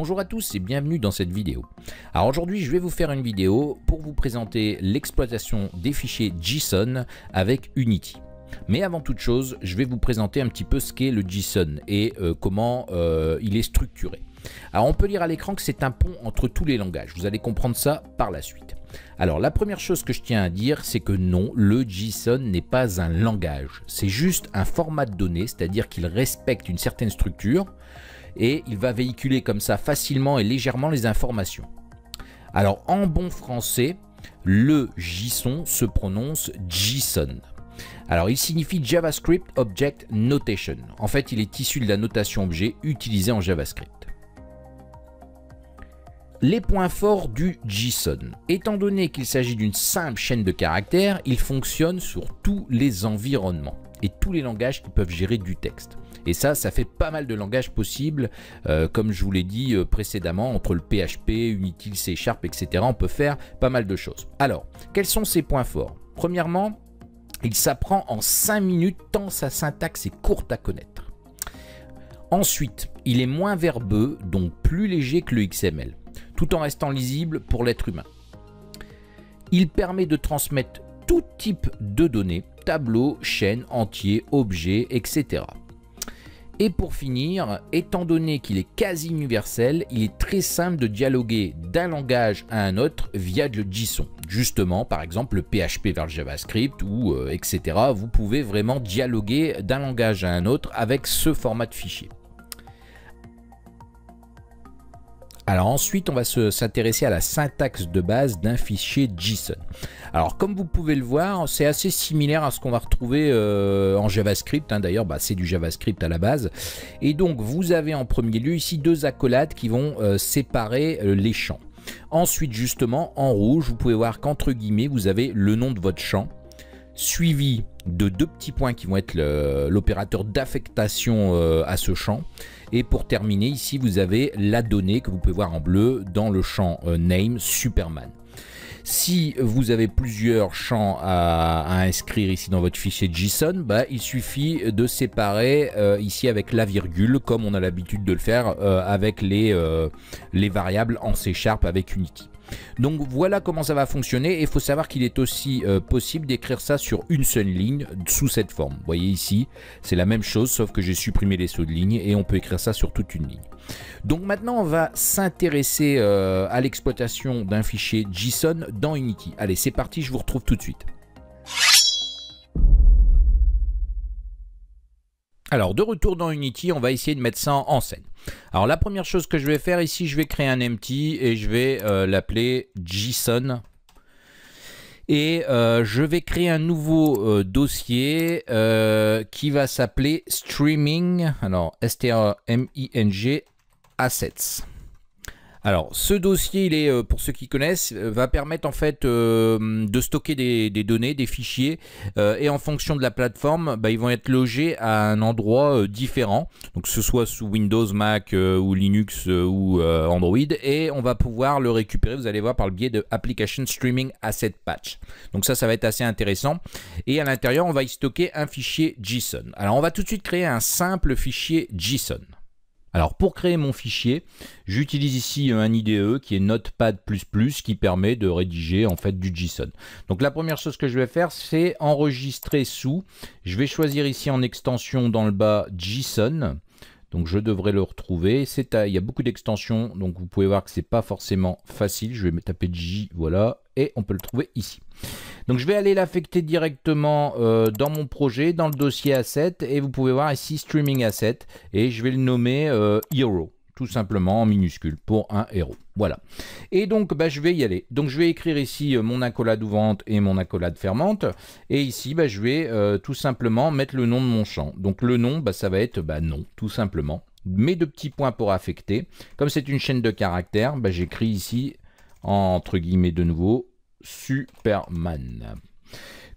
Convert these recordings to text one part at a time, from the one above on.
Bonjour à tous et bienvenue dans cette vidéo. Alors aujourd'hui je vais vous faire une vidéo pour vous présenter l'exploitation des fichiers JSON avec Unity. Mais avant toute chose, je vais vous présenter un petit peu ce qu'est le JSON et euh, comment euh, il est structuré. Alors on peut lire à l'écran que c'est un pont entre tous les langages, vous allez comprendre ça par la suite. Alors la première chose que je tiens à dire, c'est que non, le JSON n'est pas un langage, c'est juste un format de données, c'est-à-dire qu'il respecte une certaine structure, et il va véhiculer comme ça facilement et légèrement les informations. Alors en bon français, le JSON se prononce JSON. Alors il signifie JavaScript Object Notation. En fait, il est issu de la notation objet utilisée en JavaScript. Les points forts du JSON. Étant donné qu'il s'agit d'une simple chaîne de caractères, il fonctionne sur tous les environnements et tous les langages qui peuvent gérer du texte. Et ça, ça fait pas mal de langages possibles, euh, comme je vous l'ai dit euh, précédemment, entre le PHP, Unity, C Sharp, etc. On peut faire pas mal de choses. Alors, quels sont ses points forts? Premièrement, il s'apprend en 5 minutes tant sa syntaxe est courte à connaître. Ensuite, il est moins verbeux, donc plus léger que le XML, tout en restant lisible pour l'être humain. Il permet de transmettre tout type de données, tableaux, chaînes, entiers, objets, etc. Et pour finir, étant donné qu'il est quasi universel, il est très simple de dialoguer d'un langage à un autre via le JSON. Justement, par exemple, le PHP vers le JavaScript ou euh, etc. Vous pouvez vraiment dialoguer d'un langage à un autre avec ce format de fichier. Alors ensuite, on va s'intéresser à la syntaxe de base d'un fichier JSON. Alors comme vous pouvez le voir, c'est assez similaire à ce qu'on va retrouver euh, en JavaScript. Hein. D'ailleurs, bah, c'est du JavaScript à la base. Et donc, vous avez en premier lieu ici deux accolades qui vont euh, séparer euh, les champs. Ensuite, justement, en rouge, vous pouvez voir qu'entre guillemets, vous avez le nom de votre champ suivi de deux petits points qui vont être l'opérateur d'affectation à ce champ et pour terminer, ici, vous avez la donnée que vous pouvez voir en bleu dans le champ euh, name Superman. Si vous avez plusieurs champs à, inscrire ici dans votre fichier JSON, bah, il suffit de séparer euh, ici avec la virgule, comme on a l'habitude de le faire euh, avec les, les variables en C Sharp avec Unity. Donc voilà comment ça va fonctionner et il faut savoir qu'il est aussi euh, possible d'écrire ça sur une seule ligne sous cette forme. Vous voyez ici, c'est la même chose sauf que j'ai supprimé les sauts de ligne et on peut écrire ça sur toute une ligne. Donc maintenant on va s'intéresser euh, à l'exploitation d'un fichier JSON dans Unity. Allez c'est parti, je vous retrouve tout de suite. Alors de retour dans Unity, on va essayer de mettre ça en scène. Alors la première chose que je vais faire ici, je vais créer un empty et je vais euh, l'appeler JSON. Et euh, je vais créer un nouveau euh, dossier qui va s'appeler streaming, alors S-T-R-M-I-N-G assets. Alors, ce dossier, il est, euh, pour ceux qui connaissent, euh, va permettre en fait euh, de stocker des, données, des fichiers, et en fonction de la plateforme, bah, ils vont être logés à un endroit différent, donc que ce soit sous Windows, Mac ou Linux ou Android, et on va pouvoir le récupérer, vous allez voir, par le biais de Application Streaming Asset Patch. Donc ça, ça va être assez intéressant. Et à l'intérieur, on va y stocker un fichier JSON. Alors, on va tout de suite créer un simple fichier JSON. Alors pour créer mon fichier, j'utilise ici un IDE qui est Notepad++ qui permet de rédiger en fait du JSON. Donc la première chose que je vais faire c'est enregistrer sous. Je vais choisir ici en extension dans le bas JSON. Donc je devrais le retrouver. il y a beaucoup d'extensions, donc vous pouvez voir que c'est pas forcément facile. Je vais me taper J, voilà, et on peut le trouver ici. Donc je vais aller l'affecter directement euh, dans mon projet, dans le dossier asset, et vous pouvez voir ici streaming asset, et je vais le nommer euh, hero tout simplement en minuscule pour un héros. Voilà. Et donc, bah, je vais y aller. Donc, je vais écrire ici euh, mon accolade ouvrante et mon accolade fermante. Et ici, bah, je vais tout simplement mettre le nom de mon champ. Donc, le nom, bah, ça va être bah, nom, tout simplement. Mes deux petits points pour affecter. Comme c'est une chaîne de caractères, bah, j'écris ici, entre guillemets de nouveau, Superman.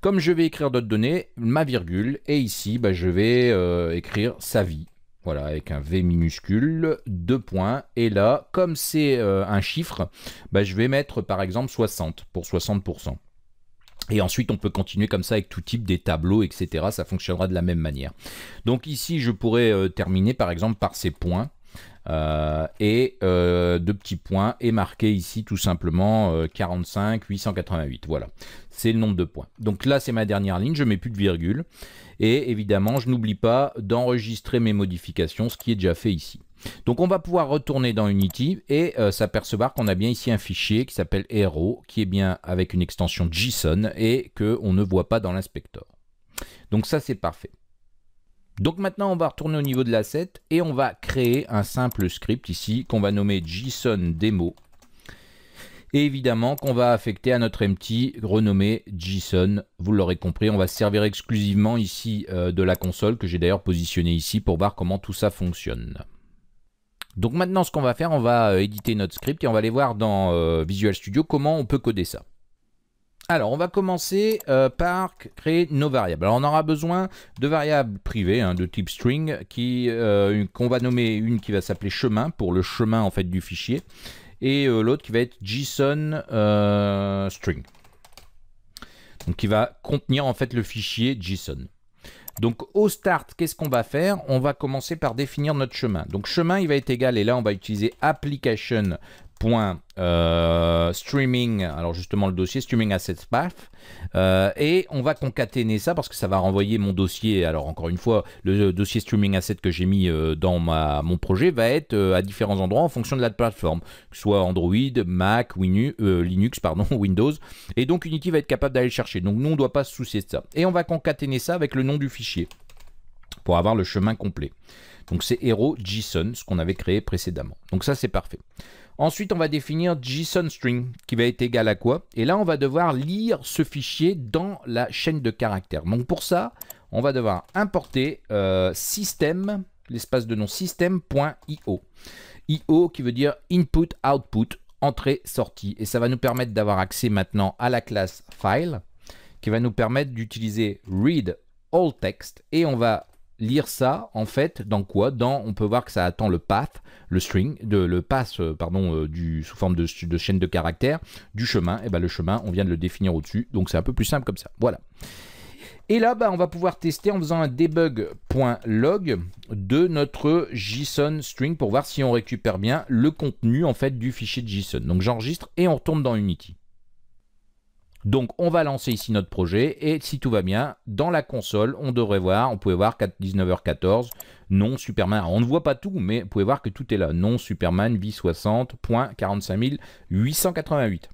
Comme je vais écrire d'autres données, ma virgule, et ici, bah, je vais euh, écrire sa vie. Voilà, avec un V minuscule, deux points. Et là, comme c'est euh, un chiffre, bah, je vais mettre par exemple 60 pour 60%. Et ensuite, on peut continuer comme ça avec tout type des tableaux, etc. Ça fonctionnera de la même manière. Donc ici, je pourrais euh, terminer par exemple par ces points. Euh, et euh, deux petits points et marqué ici tout simplement 45 888. Voilà, c'est le nombre de points. Donc là, c'est ma dernière ligne, je mets plus de virgule. Et évidemment, je n'oublie pas d'enregistrer mes modifications, ce qui est déjà fait ici. Donc on va pouvoir retourner dans Unity et s'apercevoir qu'on a bien ici un fichier qui s'appelle Hero, qui est bien avec une extension JSON et qu'on ne voit pas dans l'inspecteur. Donc ça c'est parfait. Donc maintenant, on va retourner au niveau de l'asset et on va créer un simple script ici qu'on va nommer JSON demo. Et évidemment qu'on va affecter à notre empty renommé JSON. Vous l'aurez compris, on va se servir exclusivement ici euh, de la console que j'ai d'ailleurs positionné ici pour voir comment tout ça fonctionne. Donc maintenant, ce qu'on va faire, on va euh, éditer notre script et on va aller voir dans euh, Visual Studio comment on peut coder ça. Alors, on va commencer euh, par créer nos variables. Alors, on aura besoin de variables privées hein, de type string euh, qu'on va nommer une qui va s'appeler chemin pour le chemin en fait du fichier et euh, l'autre qui va être JSON string. Donc, qui va contenir en fait le fichier JSON. Donc au start, qu'est-ce qu'on va faire? On va commencer par définir notre chemin. Donc chemin, il va être égal, et là on va utiliser application euh, streaming, alors justement le dossier streaming assets path, euh, et on va concaténer ça parce que ça va renvoyer mon dossier. Alors encore une fois, le dossier streaming asset que j'ai mis euh, dans mon projet va être à différents endroits en fonction de la plateforme, que ce soit Android, Mac, Linux, pardon, Windows, et donc Unity va être capable d'aller chercher. Donc nous on ne doit pas se soucier de ça. Et on va concaténer ça avec le nom du fichier pour avoir le chemin complet. Donc c'est Hero JSON, ce qu'on avait créé précédemment. Donc ça c'est parfait. Ensuite, on va définir JSON string qui va être égal à quoi? Et là, on va devoir lire ce fichier dans la chaîne de caractères. Donc pour ça, on va devoir importer euh, système, l'espace de nom système.io. IO qui veut dire input, output, entrée, sortie. Et ça va nous permettre d'avoir accès maintenant à la classe file qui va nous permettre d'utiliser read all text et on va lire ça en fait dans quoi? Dans on peut voir que ça attend le path, le string, de, le pass euh, pardon euh, du sous forme de, chaîne de caractères du chemin. Et ben le chemin, on vient de le définir au-dessus, donc c'est un peu plus simple comme ça. Voilà. Et là, bah, on va pouvoir tester en faisant un debug.log de notre JSON string pour voir si on récupère bien le contenu en fait du fichier de JSON. Donc j'enregistre et on retourne dans Unity. Donc on va lancer ici notre projet et si tout va bien, dans la console, on devrait voir, on pouvait voir 19h14, non Superman. on ne voit pas tout, mais vous pouvez voir que tout est là. Non Superman v60.45888.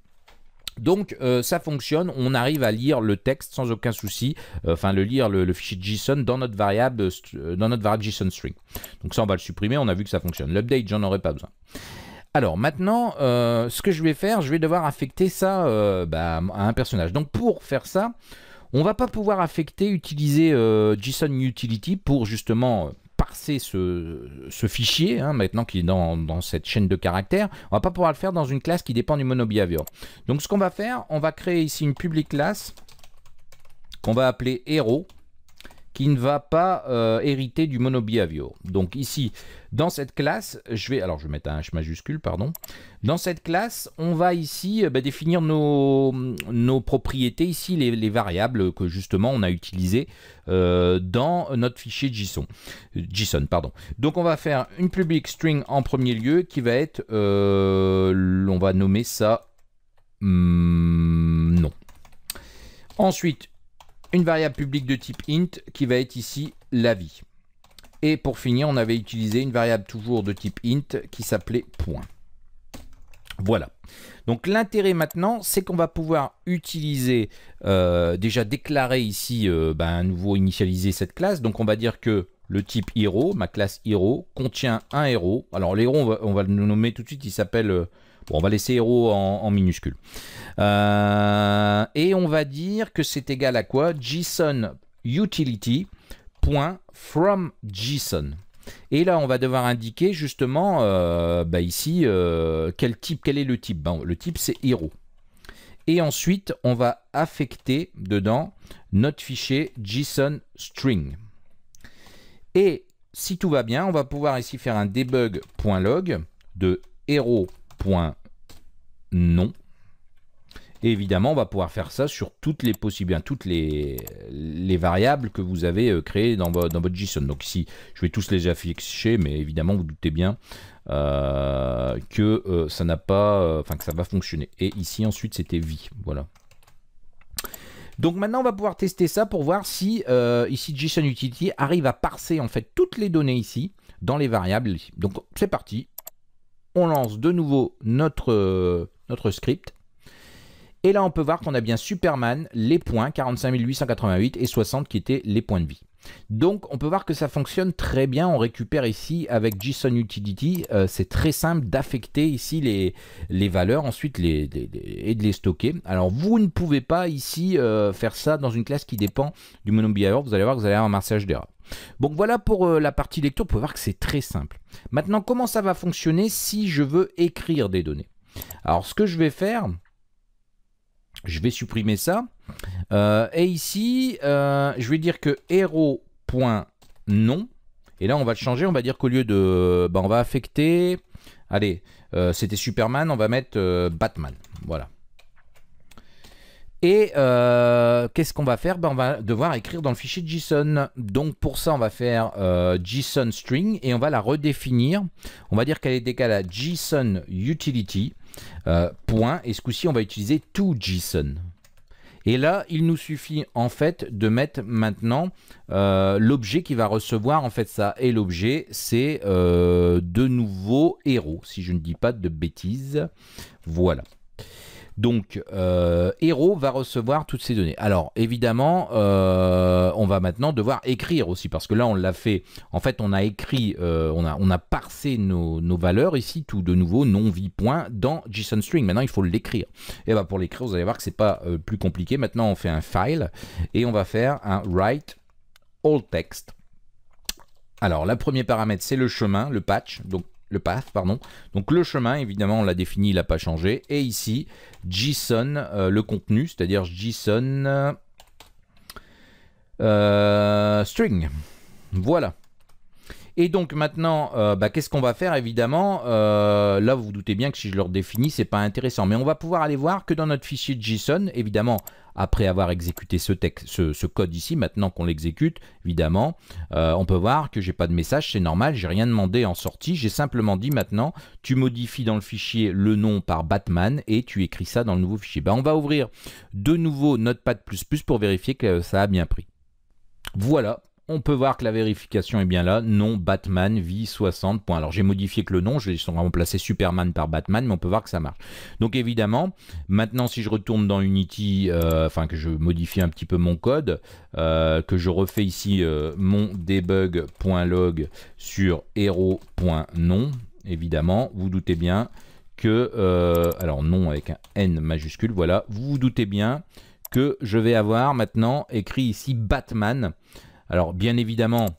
Donc euh, ça fonctionne, on arrive à lire le texte sans aucun souci, euh, enfin le lire le, fichier JSON dans notre variable euh, dans notre variable JSON string. Donc ça on va le supprimer, on a vu que ça fonctionne. L'update j'en aurais pas besoin. Alors maintenant, euh, ce que je vais faire, je vais devoir affecter ça euh, bah, à un personnage. Donc pour faire ça, on va pas pouvoir affecter, utiliser euh, JSON Utility pour justement parser ce, fichier, hein, maintenant qu'il est dans, cette chaîne de caractères. On va pas pouvoir le faire dans une classe qui dépend du monobehavior. Donc ce qu'on va faire, on va créer ici une public class qu'on va appeler Hero qui ne va pas euh, hériter du monobehavior. Donc ici, dans cette classe, je vais, alors je vais mettre un H majuscule, pardon. Dans cette classe, on va ici euh, bah, définir nos, nos, propriétés, ici les, variables que justement on a utilisées euh, dans notre fichier JSON. JSON pardon. Donc on va faire une public string en premier lieu qui va être, on va nommer ça hmm, non. Ensuite, une variable publique de type int qui va être ici la vie. Et pour finir, on avait utilisé une variable toujours de type int qui s'appelait point. Voilà. Donc l'intérêt maintenant, c'est qu'on va pouvoir utiliser, euh, déjà déclarer ici, euh, ben, à nouveau initialiser cette classe. Donc on va dire que le type hero, ma classe hero, contient un héros. Alors l'héros, on va, le nommer tout de suite, il s'appelle... Euh, bon, on va laisser héros en, minuscule. Euh, et on va dire que c'est égal à quoi? JSON utility. Et là, on va devoir indiquer justement euh, bah ici quel type, quel est le type? le type c'est hero. Et ensuite, on va affecter dedans notre fichier JSON string. Et si tout va bien, on va pouvoir ici faire un debug.log de hero.non Et évidemment, on va pouvoir faire ça sur toutes les possibles, hein, toutes les, les, variables que vous avez euh, créées dans, dans, votre JSON. Donc ici, je vais tous les afficher, mais évidemment, vous doutez bien euh, que euh, ça n'a pas, enfin que ça va fonctionner. Et ici, ensuite, c'était vie. Voilà. Donc maintenant, on va pouvoir tester ça pour voir si ici JSON Utility arrive à parser en fait toutes les données ici dans les variables. Donc c'est parti. On lance de nouveau notre, notre script. Et là, on peut voir qu'on a bien Superman, les points, 45 888 et 60 qui étaient les points de vie. Donc, on peut voir que ça fonctionne très bien. On récupère ici avec JSON Utility. Euh, c'est très simple d'affecter ici les, valeurs, ensuite et de les stocker. Alors, vous ne pouvez pas ici euh, faire ça dans une classe qui dépend du MonoBehavior. Vous allez voir que vous allez avoir un massage d'erreur. Donc voilà pour euh, la partie lecture, vous pouvez voir que c'est très simple. Maintenant, comment ça va fonctionner si je veux écrire des données? Alors, ce que je vais faire, je vais supprimer ça. Euh, et ici, euh, je vais dire que héros.nom. Et là, on va le changer. On va dire qu'au lieu de... Bah, on va affecter... Allez, euh, c'était Superman. On va mettre Batman. Voilà. Et qu'est-ce qu'on va faire? Ben, On va devoir écrire dans le fichier JSON. Donc pour ça, on va faire JSON string et on va la redéfinir. On va dire qu'elle est égale à JSON utility. Euh, point, et ce coup-ci, on va utiliser toJSON. Et là, il nous suffit en fait de mettre maintenant euh, l'objet qui va recevoir en fait ça. Et l'objet, c'est euh, de nouveau héros, si je ne dis pas de bêtises. Voilà. Donc, euh, Hero va recevoir toutes ces données. Alors, évidemment, euh, on va maintenant devoir écrire aussi, parce que là, on l'a fait. En fait, on a écrit, euh, on, a, on parsé nos, valeurs ici, tout de nouveau, non vie point, dans JSON string. Maintenant, il faut l'écrire. Et bien, pour l'écrire, vous allez voir que c'est pas plus compliqué. Maintenant, on fait un file et on va faire un write all text. Alors, le premier paramètre, c'est le chemin, le patch. Donc, le path, pardon. Donc le chemin, évidemment, on l'a défini, il n'a pas changé. Et ici, JSON, euh, le contenu, c'est-à-dire JSON euh, string. Voilà. Et donc maintenant, euh, bah, qu'est-ce qu'on va faire Évidemment, là vous vous doutez bien que si je le redéfinis, c'est pas intéressant. Mais on va pouvoir aller voir que dans notre fichier JSON, évidemment, après avoir exécuté ce, code ici, maintenant qu'on l'exécute, évidemment, euh, on peut voir que j'ai pas de message, c'est normal, j'ai rien demandé en sortie, j'ai simplement dit maintenant, tu modifies dans le fichier le nom par Batman et tu écris ça dans le nouveau fichier. Ben, on va ouvrir de nouveau Notepad++ pour vérifier que ça a bien pris. Voilà, on peut voir que la vérification est bien là. Non, Batman, vie 60. Points. Alors j'ai modifié que le nom, je vais remplacer Superman par Batman, mais on peut voir que ça marche. Donc évidemment, maintenant si je retourne dans Unity, euh, enfin que je modifie un petit peu mon code, euh, que je refais ici euh, mon debug.log sur hero.nom, évidemment, vous doutez bien que, alors non avec un N majuscule, voilà, vous vous doutez bien que je vais avoir maintenant écrit ici Batman. Alors, bien évidemment,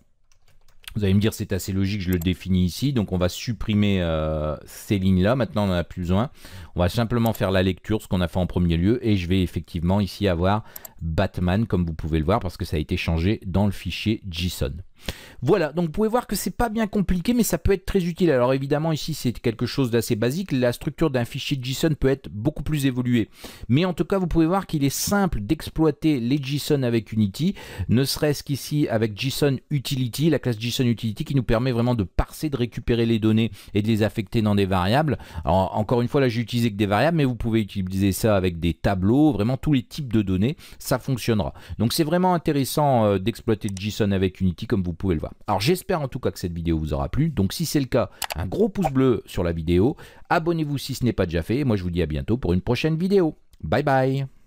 vous allez me dire c'est assez logique, je le définis ici. Donc on va supprimer euh, ces lignes-là. Maintenant on n'en a plus besoin. On va simplement faire la lecture, ce qu'on a fait en premier lieu. Et je vais effectivement ici avoir Batman, comme vous pouvez le voir, parce que ça a été changé dans le fichier JSON. Voilà, donc vous pouvez voir que c'est pas bien compliqué, mais ça peut être très utile. Alors évidemment, ici, c'est quelque chose d'assez basique. La structure d'un fichier JSON peut être beaucoup plus évoluée. Mais en tout cas, vous pouvez voir qu'il est simple d'exploiter les JSON avec Unity, ne serait-ce qu'ici avec JSON Utility, la classe JSON Utility qui nous permet vraiment de parser, de récupérer les données et de les affecter dans des variables. Encore une fois, là, j'ai utilisé que des variables, mais vous pouvez utiliser ça avec des tableaux, vraiment tous les types de données, ça fonctionnera. Donc c'est vraiment intéressant euh, d'exploiter JSON avec Unity comme vous pouvez le voir. Alors j'espère en tout cas que cette vidéo vous aura plu. Donc si c'est le cas, un gros pouce bleu sur la vidéo. Abonnez-vous si ce n'est pas déjà fait. Et moi je vous dis à bientôt pour une prochaine vidéo. Bye bye